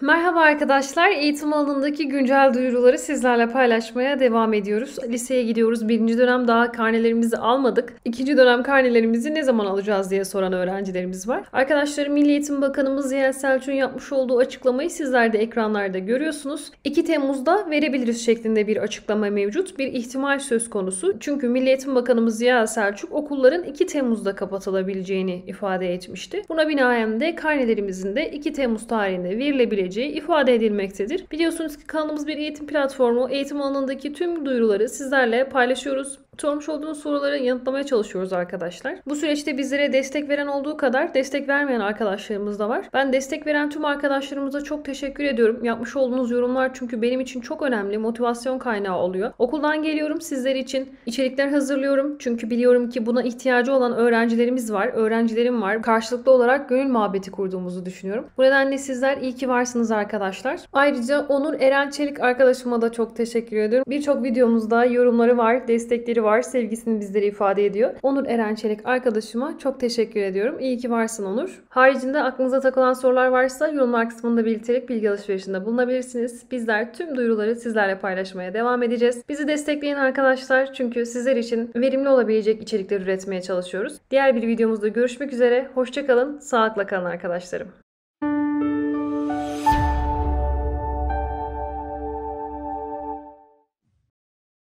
Merhaba arkadaşlar. Eğitim alanındaki güncel duyuruları sizlerle paylaşmaya devam ediyoruz. Liseye gidiyoruz. Birinci dönem daha karnelerimizi almadık. İkinci dönem karnelerimizi ne zaman alacağız diye soran öğrencilerimiz var. Arkadaşlar Milli Eğitim Bakanımız Ziya Selçuk'un yapmış olduğu açıklamayı sizler de ekranlarda görüyorsunuz. 2 Temmuz'da verebiliriz şeklinde bir açıklama mevcut. Bir ihtimal söz konusu. Çünkü Milli Eğitim Bakanımız Ziya Selçuk okulların 2 Temmuz'da kapatılabileceğini ifade etmişti. Buna binaen de karnelerimizin de 2 Temmuz tarihinde verilebileceği ifade edilmektedir. Biliyorsunuz ki kanalımız bir eğitim platformu. Eğitim alanındaki tüm duyuruları sizlerle paylaşıyoruz. Sormuş olduğunuz soruları yanıtlamaya çalışıyoruz arkadaşlar. Bu süreçte bizlere destek veren olduğu kadar destek vermeyen arkadaşlarımız da var. Ben destek veren tüm arkadaşlarımıza çok teşekkür ediyorum. Yapmış olduğunuz yorumlar çünkü benim için çok önemli. Motivasyon kaynağı oluyor. Okuldan geliyorum sizler için. içerikler hazırlıyorum. Çünkü biliyorum ki buna ihtiyacı olan öğrencilerimiz var. Öğrencilerim var. Karşılıklı olarak gönül muhabbeti kurduğumuzu düşünüyorum. Bu nedenle sizler iyi ki varsınız arkadaşlar. Ayrıca Onur Eren Çelik arkadaşıma da çok teşekkür ediyorum. Birçok videomuzda yorumları var, destekleri var, sevgisini bizlere ifade ediyor. Onur Eren Çelik arkadaşıma çok teşekkür ediyorum. İyi ki varsın Onur. Haricinde aklınıza takılan sorular varsa yorumlar kısmında belirterek bilgi alışverişinde bulunabilirsiniz. Bizler tüm duyuruları sizlerle paylaşmaya devam edeceğiz. Bizi destekleyin arkadaşlar çünkü sizler için verimli olabilecek içerikler üretmeye çalışıyoruz. Diğer bir videomuzda görüşmek üzere. Hoşçakalın, sağlıkla kalın arkadaşlarım.